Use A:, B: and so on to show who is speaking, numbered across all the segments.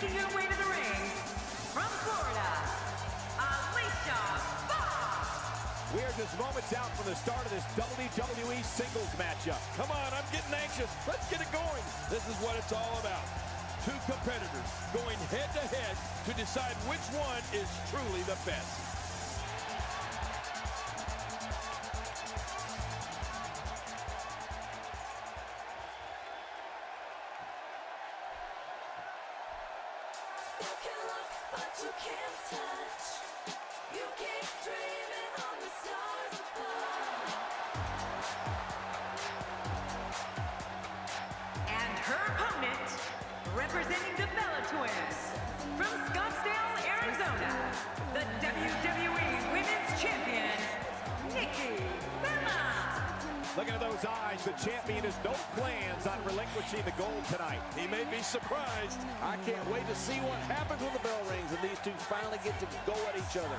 A: making her way to the ring from Florida, Alicia Fox.
B: We are just moments out from the start of this WWE singles matchup.
C: Come on, I'm getting anxious. Let's get it going. This is what it's all about. Two competitors going head to head to decide which one is truly the best.
A: And her opponent, representing the Bella Twins, from Scottsdale, Arizona, the WWE Women's Champion, Nikki Bella.
B: Looking at those eyes, the champion has no plans on relinquishing the gold tonight.
C: He may be surprised.
D: I can't wait to see what happens when the bell rings and these two finally get to go at each other.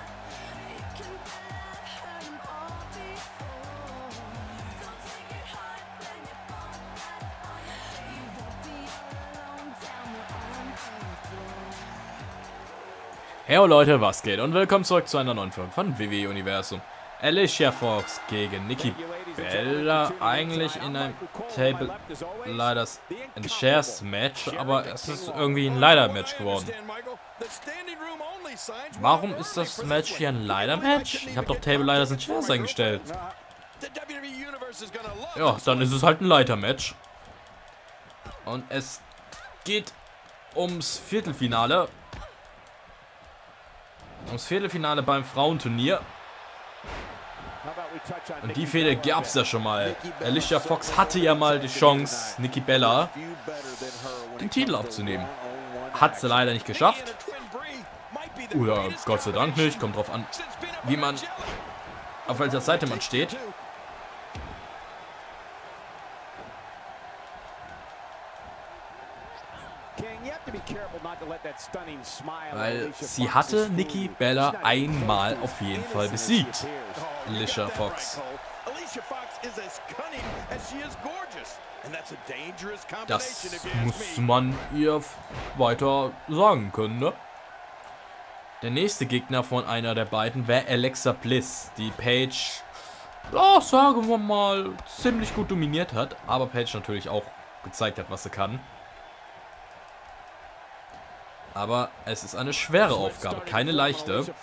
E: Hey Leute, was geht? Und willkommen zurück zu einer neuen Folge von WWE Universum. Alicia Fox gegen Nikki Bella, eigentlich in einem Table Leiders and Shares Match, aber es ist irgendwie ein Leider Match geworden. Warum ist das Match hier ein Leider Match? Ich habe doch Table Leiders and Shares eingestellt. Ja, dann ist es halt ein Leiter Match. Und es geht ums Viertelfinale. Ums Viertelfinale beim Frauenturnier. Und die Fehde gab es ja schon mal. Alicia Fox hatte ja mal die Chance, Nikki Bella den Titel abzunehmen. Hat sie leider nicht geschafft. Oder Gott sei Dank nicht. Kommt drauf an, wie man, auf welcher Seite man steht. Weil sie hatte Nikki Bella einmal auf jeden Fall besiegt. Alicia Fox. Das muss man ihr weiter sagen können, ne? Der nächste Gegner von einer der beiden wäre Alexa Bliss, die Paige, ja, sagen wir mal, ziemlich gut dominiert hat, aber Paige natürlich auch gezeigt hat, was sie kann. Aber es ist eine schwere Aufgabe, keine leichte.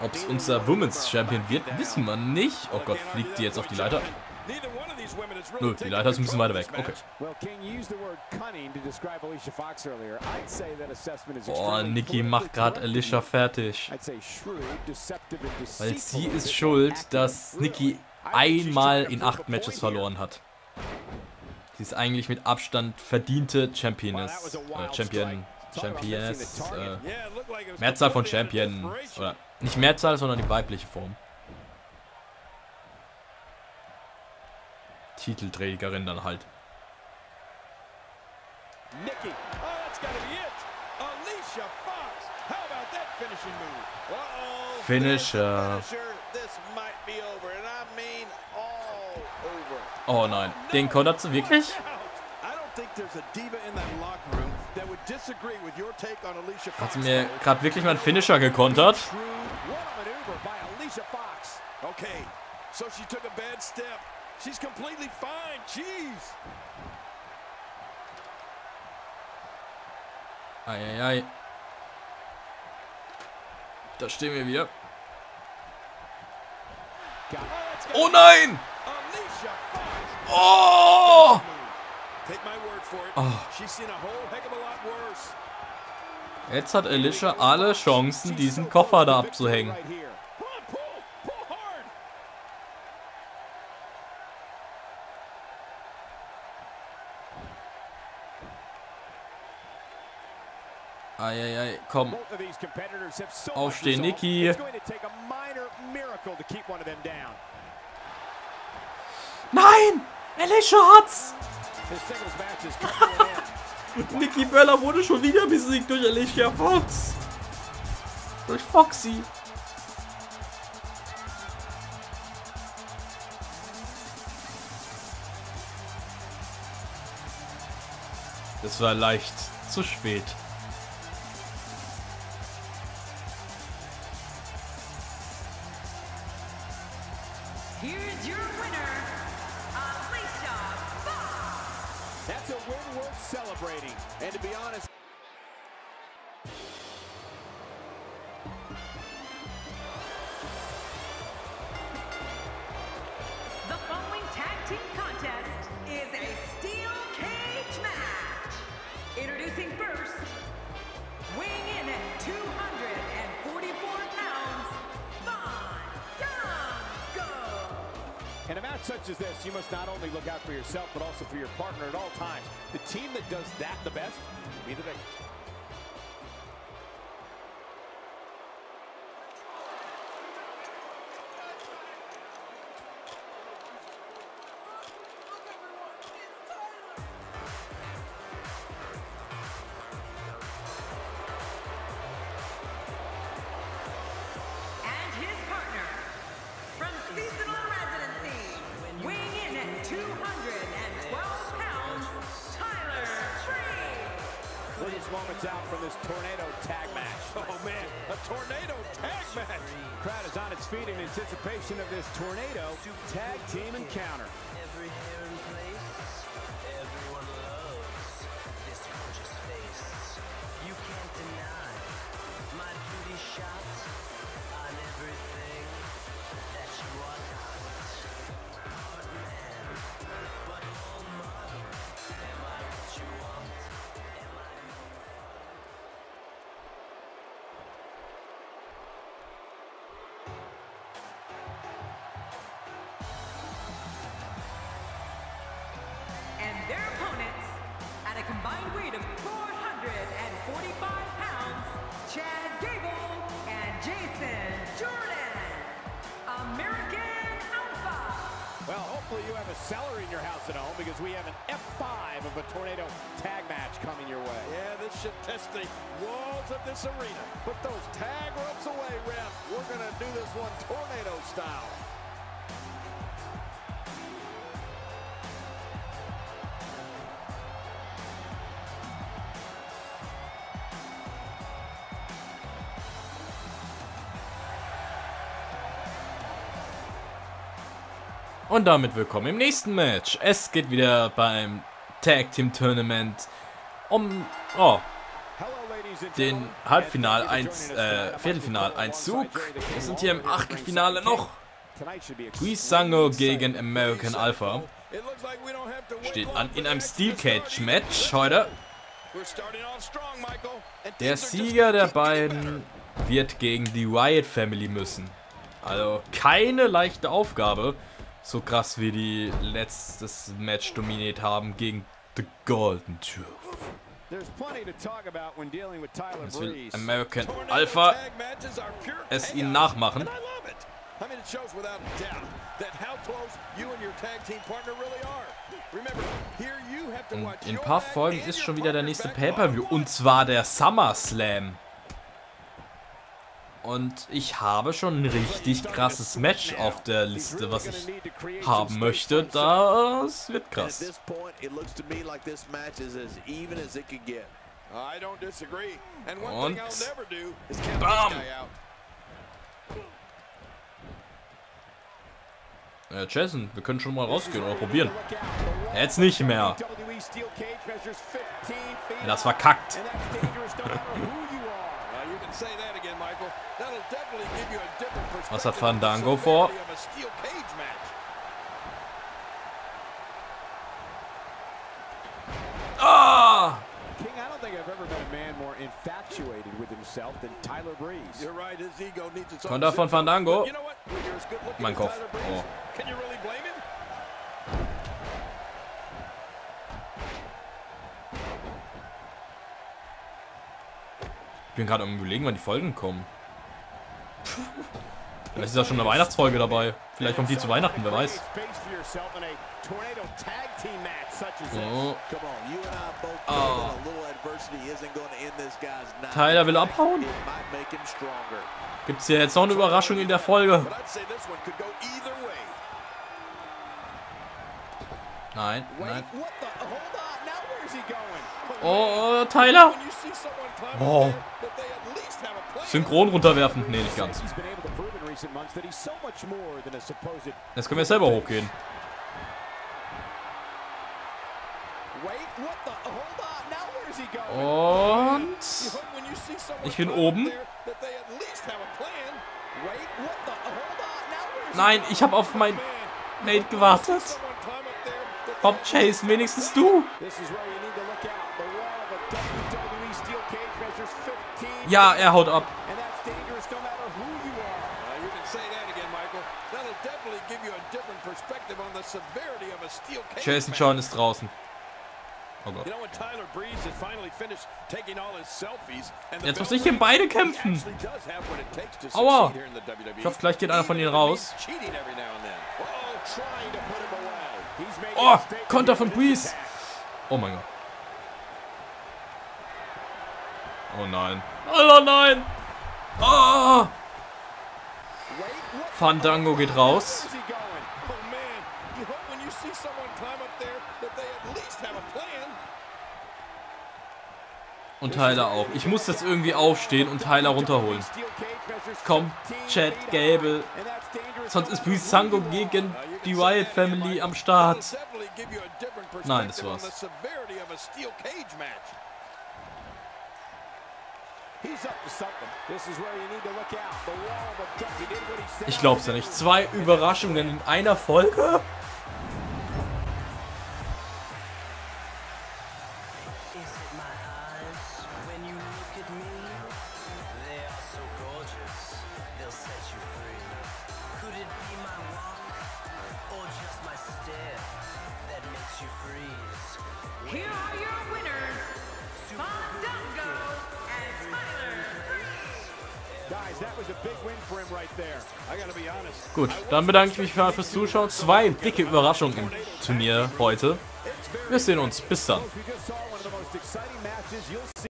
E: Ob es unser Women's Champion wird, wissen wir nicht. Oh Gott, fliegt die jetzt auf die Leiter?
C: Neither one of these women has really
E: Nö, die Leiter ist ein bisschen weiter weg. Okay. Boah, Nikki macht gerade Alicia fertig.
B: I'd say shrewd, deceptive and
E: Weil sie
B: is
E: ist schuld, dass Nikki einmal in acht Matches verloren hat. Sie ist eigentlich mit Abstand verdiente Championess. Äh, Champion. Championess. Äh, Mehrzahl von Champion. Oder nicht Mehrzahl, sondern die weibliche Form. Titelträgerin dann halt.
B: Nikki.
C: Oh, that's gotta be it. Alicia Fox. How about that finishing move?
E: Finisher.
C: This finisher. This might be over, and I mean all over.
E: Oh nein. Den kontert sie wirklich? Hat sie mir gerade wirklich meinen Finisher gekontert?
C: Okay, so she took a bad step. She's completely fine. Jeez.
E: Eieiei. Da stehen wir wieder. Oh nein! Oh! Oh. Jetzt hat Alicia alle Chancen, diesen Koffer da abzuhängen.
B: Singles match is coming to an end.
E: Nikki Bella wurde schon wieder besiegt durch Alicia Fox. Durch Foxy. Das war leicht zu spät.
B: Celebrating. And to be honest,
A: in
B: a match such as this, you must not only look out for yourself, but also for your partner at all times. The team that does that the best will be the victor. This tornado tag match.
C: Oh, man, a tornado tag match.
B: Crowd is on its feet in anticipation of this tornado tag team encounter. Hopefully you have a cellar in your house at home because we have an F5 of a tornado tag match coming your way.
C: Yeah, this should test the walls of this arena. Put those tag ropes away, ref. We're going to do this one tornado style.
E: Und damit willkommen im nächsten Match. Es geht wieder beim Tag Team Tournament um oh, den Halbfinal
B: and thank you
E: 1,
B: for joining us
E: äh. Viertelfinal 1 Zug. Wir sind hier im Achtelfinale noch. Guisango gegen American Alpha. Steht an in einem Steel Cage. Match heute. Der Sieger der beiden wird gegen die Wyatt Family müssen. Also keine leichte Aufgabe. So krass wie die letztes Match dominiert haben gegen The Golden Truth.
B: There's plenty to talk about when dealing with Tyler
E: Jetzt will. American Alpha es ihnen nachmachen.
C: I mean, it shows without a doubt that how close you and your tag team partner really are. Remember, here you have to
E: Und
C: watch
E: in ein paar Folgen ist schon wieder der nächste Pay-Per-View. Und zwar der SummerSlam. Und ich habe schon ein richtig krasses Match auf der Liste, was ich haben möchte. Das wird krass. Und Bam. Äh, Jason, wir können schon mal rausgehen oder probieren. Jetzt nicht mehr. Ja, Das war kackt. Was hat Fandango vor? Ah!
B: King, I don't think I've ever
E: Ich bin gerade am überlegen, wann die Folgen kommen. Vielleicht ist ja schon eine Weihnachtsfolge dabei. Vielleicht kommt die zu Weihnachten, wer weiß. So.
F: Come on, you and I both know
E: Oh.
F: that a little adversity isn't going
E: Nein, nein. Oh,
C: oh, Tyler. Oh. Synchron runterwerfen. Nee, nicht ganz. Jetzt können wir selber hochgehen. Und ich bin oben. Nein, ich habe auf mein Nate gewartet. Komm, Chase, wenigstens du. Ja, er haut ab. Jason John ist draußen. Oh Gott. Jetzt muss ich
G: hier
C: beide kämpfen. Aua. Ich hoffe, gleich geht einer von ihnen raus.
E: Oh,
C: Konter von Breeze. Oh mein Gott. Oh nein. Oh, oh
E: nein. Oh.
C: Fandango geht raus. Und Tyler auch. Ich muss jetzt irgendwie aufstehen und Tyler runterholen. Komm, Chad, Gable. Sonst ist
E: Breeze Sango
C: gegen die
G: Riot
C: Family am Start. Nein, das war's. Ich glaub's ja nicht. Zwei Überraschungen in einer Folge? Gut, dann bedanke ich mich für, fürs Zuschauen. Zwei dicke Überraschungen im Turnier heute. Wir sehen uns. Bis dann.